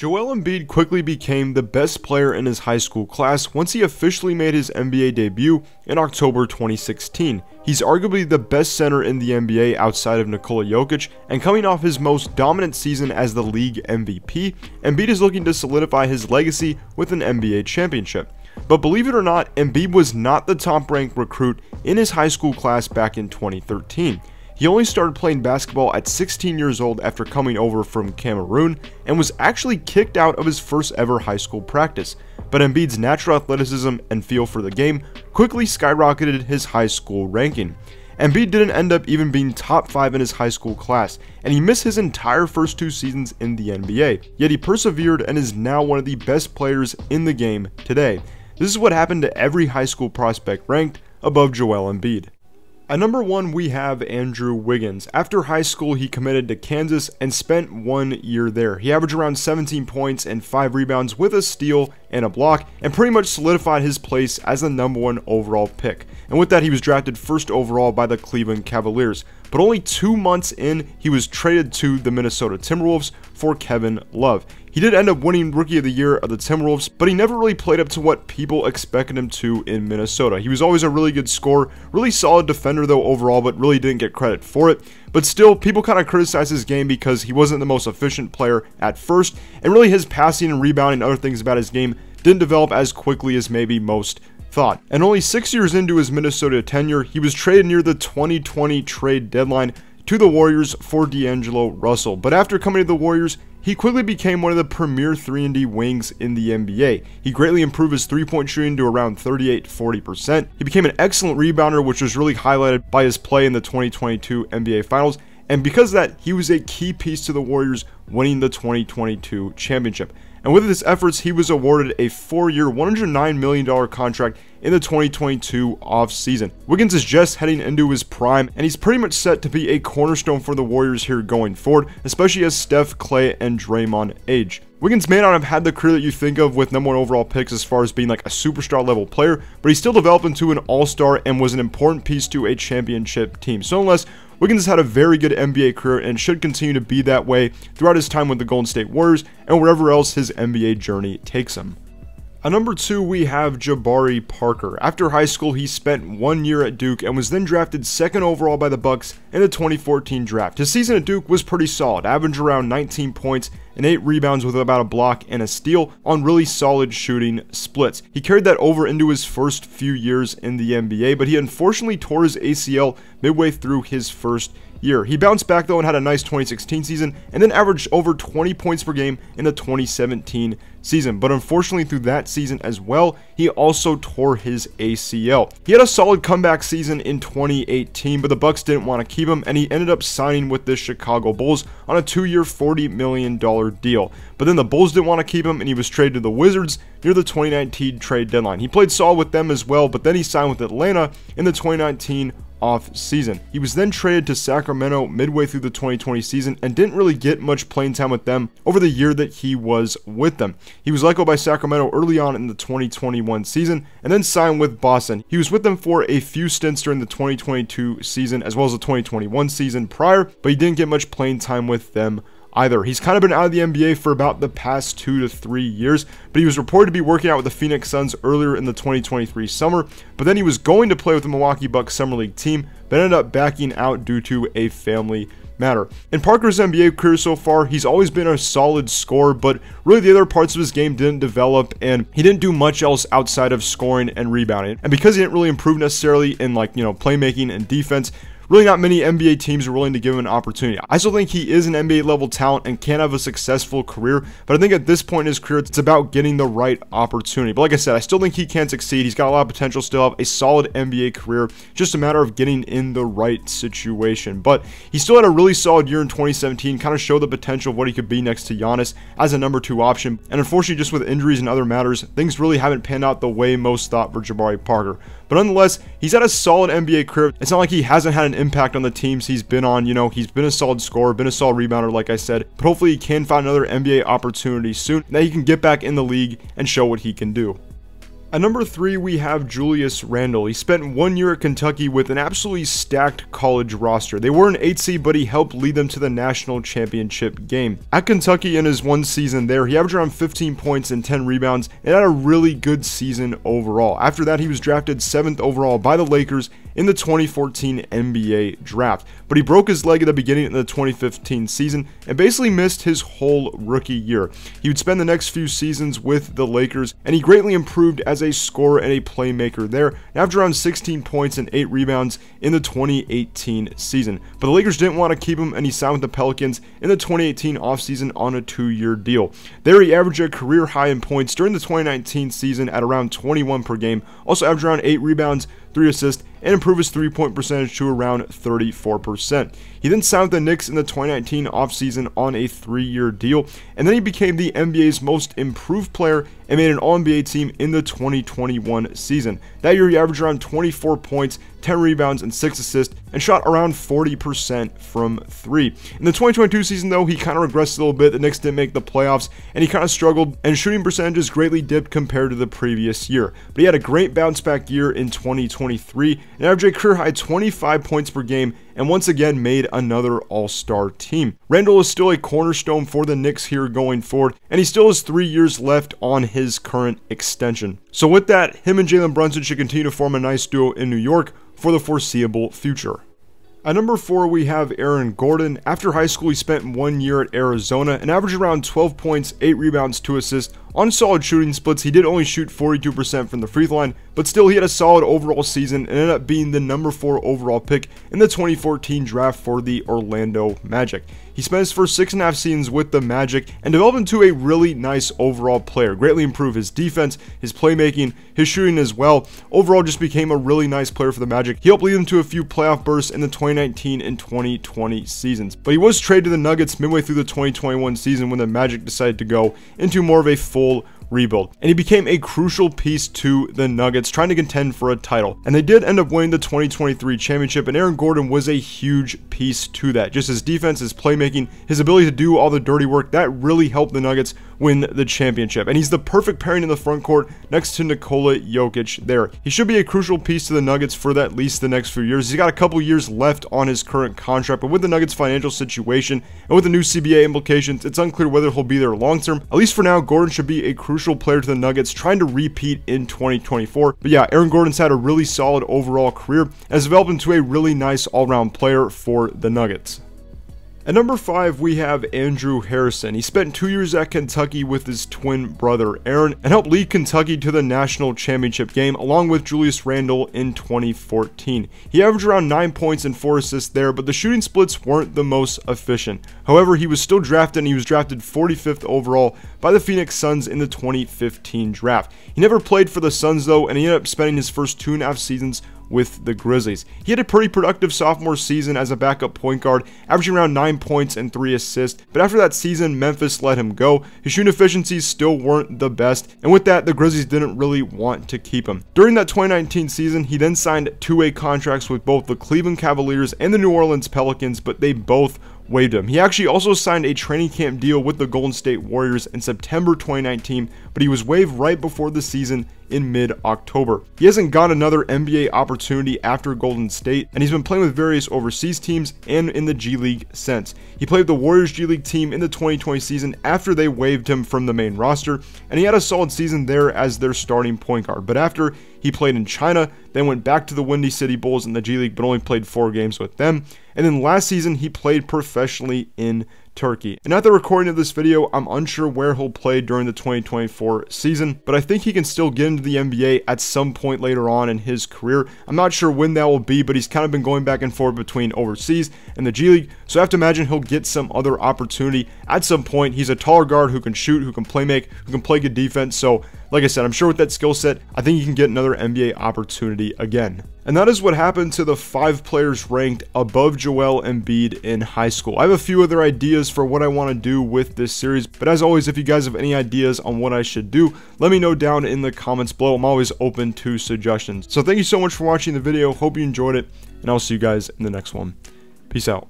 Joel Embiid quickly became the best player in his high school class once he officially made his NBA debut in October 2016. He's arguably the best center in the NBA outside of Nikola Jokic, and coming off his most dominant season as the league MVP, Embiid is looking to solidify his legacy with an NBA championship. But believe it or not, Embiid was not the top ranked recruit in his high school class back in 2013. He only started playing basketball at 16 years old after coming over from Cameroon and was actually kicked out of his first ever high school practice. But Embiid's natural athleticism and feel for the game quickly skyrocketed his high school ranking. Embiid didn't end up even being top 5 in his high school class, and he missed his entire first two seasons in the NBA, yet he persevered and is now one of the best players in the game today. This is what happened to every high school prospect ranked above Joel Embiid. At number one, we have Andrew Wiggins. After high school, he committed to Kansas and spent one year there. He averaged around 17 points and 5 rebounds with a steal and a block, and pretty much solidified his place as the number one overall pick. And with that, he was drafted first overall by the Cleveland Cavaliers. But only two months in, he was traded to the Minnesota Timberwolves for Kevin Love. He did end up winning Rookie of the Year of the Timberwolves, but he never really played up to what people expected him to in Minnesota. He was always a really good scorer, really solid defender though overall, but really didn't get credit for it. But still, people kind of criticize his game because he wasn't the most efficient player at first, and really his passing and rebounding and other things about his game didn't develop as quickly as maybe most thought. And only six years into his Minnesota tenure, he was traded near the 2020 trade deadline to the Warriors for D'Angelo Russell. But after coming to the Warriors, he quickly became one of the premier 3-and-D wings in the NBA. He greatly improved his three-point shooting to around 38-40%. He became an excellent rebounder, which was really highlighted by his play in the 2022 NBA Finals. And because of that, he was a key piece to the Warriors winning the 2022 championship. And with his efforts, he was awarded a four-year, $109 million contract in the 2022 offseason. Wiggins is just heading into his prime, and he's pretty much set to be a cornerstone for the Warriors here going forward, especially as Steph, Klay, and Draymond age. Wiggins may not have had the career that you think of with number one overall picks as far as being like a superstar level player, but he still developed into an all-star and was an important piece to a championship team. So unless Wiggins has had a very good NBA career and should continue to be that way throughout his time with the Golden State Warriors and wherever else his NBA journey takes him. At number two, we have Jabari Parker. After high school, he spent one year at Duke and was then drafted second overall by the Bucks in the 2014 draft. His season at Duke was pretty solid, averaged around 19 points and 8 rebounds with about a block and a steal on really solid shooting splits. He carried that over into his first few years in the NBA, but he unfortunately tore his ACL midway through his first year. He bounced back though and had a nice 2016 season and then averaged over 20 points per game in the 2017 season. But unfortunately through that season as well, he also tore his ACL. He had a solid comeback season in 2018, but the Bucks didn't want to keep him and he ended up signing with the Chicago Bulls on a 2-year $40 million deal. But then the Bulls didn't want to keep him and he was traded to the Wizards near the 2019 trade deadline. He played solid with them as well, but then he signed with Atlanta in the 2019 off season. He was then traded to Sacramento midway through the 2020 season and didn't really get much playing time with them over the year that he was with them. He was let go by Sacramento early on in the 2021 season and then signed with Boston. He was with them for a few stints during the 2022 season as well as the 2021 season prior, but he didn't get much playing time with them either. He's kind of been out of the NBA for about the past two to three years, but he was reported to be working out with the Phoenix Suns earlier in the 2023 summer, but then he was going to play with the Milwaukee Bucks Summer League team, but ended up backing out due to a family matter. In Parker's NBA career so far, he's always been a solid scorer, but really the other parts of his game didn't develop and he didn't do much else outside of scoring and rebounding. And because he didn't really improve necessarily in like, you know, playmaking and defense, really not many NBA teams are willing to give him an opportunity. I still think he is an NBA level talent and can have a successful career, but I think at this point in his career, it's about getting the right opportunity. But like I said, I still think he can succeed. He's got a lot of potential, still have a solid NBA career, just a matter of getting in the right situation. But he still had a really solid year in 2017, kind of showed the potential of what he could be next to Giannis as a number two option. And unfortunately, just with injuries and other matters, things really haven't panned out the way most thought for Jabari Parker. But nonetheless, he's had a solid NBA career. It's not like he hasn't had an impact on the teams he's been on. You know, he's been a solid scorer, been a solid rebounder, like I said. But hopefully he can find another NBA opportunity soon that he can get back in the league and show what he can do. At number three, we have Julius Randle. He spent one year at Kentucky with an absolutely stacked college roster. They were an 8 seed, but he helped lead them to the national championship game. At Kentucky in his one season there, he averaged around 15 points and 10 rebounds and had a really good season overall. After that, he was drafted 7th overall by the Lakers in the 2014 NBA draft. But he broke his leg at the beginning of the 2015 season and basically missed his whole rookie year. He would spend the next few seasons with the Lakers, and he greatly improved as a scorer and a playmaker there, after around 16 points and 8 rebounds in the 2018 season. But the Lakers didn't want to keep him, and he signed with the Pelicans in the 2018 offseason on a two year deal. There, he averaged a career high in points during the 2019 season at around 21 per game, also averaged around 8 rebounds, 3 assists, and improve his three point percentage to around 34%. He then signed with the Knicks in the 2019 offseason on a three year deal, and then he became the NBA's most improved player and made an All NBA team in the 2021 season. That year, he averaged around 24 points, 10 rebounds, and 6 assists, and shot around 40% from 3. In the 2022 season, though, he kind of regressed a little bit. The Knicks didn't make the playoffs, and he kind of struggled, and shooting percentages greatly dipped compared to the previous year. But he had a great bounce back year in 2023 and a career high 25 points per game and once again made another All Star team. Randle is still a cornerstone for the Knicks here going forward, and he still has three years left on his current extension. So, with that, him and Jalen Brunson should continue to form a nice duo in New York for the foreseeable future. At number 4, we have Aaron Gordon. After high school, he spent one year at Arizona and averaged around 12 points, 8 rebounds, 2 assists. On solid shooting splits, he did only shoot 42% from the free throw line, but still he had a solid overall season and ended up being the number 4 overall pick in the 2014 draft for the Orlando Magic. He spent his first six and a half seasons with the Magic and developed into a really nice overall player. Greatly improved his defense, his playmaking, his shooting as well. Overall, just became a really nice player for the Magic. He helped lead them to a few playoff bursts in the 2019 and 2020 seasons. But he was traded to the Nuggets midway through the 2021 season when the Magic decided to go into more of a full rebuild. And he became a crucial piece to the Nuggets trying to contend for a title. And they did end up winning the 2023 championship, and Aaron Gordon was a huge piece to that. Just his defense, his playmaking, his ability to do all the dirty work, that really helped the Nuggets win the championship. And he's the perfect pairing in the front court next to Nikola Jokic there. He should be a crucial piece to the Nuggets for at least the next few years. He's got a couple years left on his current contract, but with the Nuggets financial situation and with the new CBA implications, it's unclear whether he'll be there long term. At least for now, Gordon should be a crucial player to the Nuggets trying to repeat in 2024. But yeah, Aaron Gordon's had a really solid overall career and has developed into a really nice all-round player for the Nuggets. At number 5, we have Andrew Harrison. He spent two years at Kentucky with his twin brother, Aaron, and helped lead Kentucky to the national championship game along with Julius Randle in 2014. He averaged around 9 points and 4 assists there, but the shooting splits weren't the most efficient. However, he was still drafted and he was drafted 45th overall by the Phoenix Suns in the 2015 draft. He never played for the Suns though, and he ended up spending his first two and a half seasons with the Grizzlies. He had a pretty productive sophomore season as a backup point guard, averaging around 9 points and 3 assists, but after that season, Memphis let him go. His shooting efficiencies still weren't the best, and with that, the Grizzlies didn't really want to keep him. During that 2019 season, he then signed two-way contracts with both the Cleveland Cavaliers and the New Orleans Pelicans, but they both waived him. He actually also signed a training camp deal with the Golden State Warriors in September 2019, but he was waived right before the season in mid-October. He hasn't got another NBA opportunity after Golden State, and he's been playing with various overseas teams and in the G League since. He played the Warriors G League team in the 2020 season after they waived him from the main roster, and he had a solid season there as their starting point guard. But after he played in China, then went back to the Windy City Bulls in the G League, but only played four games with them. And then last season, he played professionally in Turkey. And at the recording of this video, I'm unsure where he'll play during the 2024 season, but I think he can still get into the NBA at some point later on in his career. I'm not sure when that will be, but he's kind of been going back and forth between overseas and the G League, so I have to imagine he'll get some other opportunity at some point. He's a taller guard who can shoot, who can play make, who can play good defense, so like I said, I'm sure with that skill set, I think you can get another NBA opportunity again. And that is what happened to the five players ranked above Joel Embiid in high school. I have a few other ideas for what I want to do with this series, but as always, if you guys have any ideas on what I should do, let me know down in the comments below. I'm always open to suggestions. So thank you so much for watching the video. Hope you enjoyed it, and I'll see you guys in the next one. Peace out.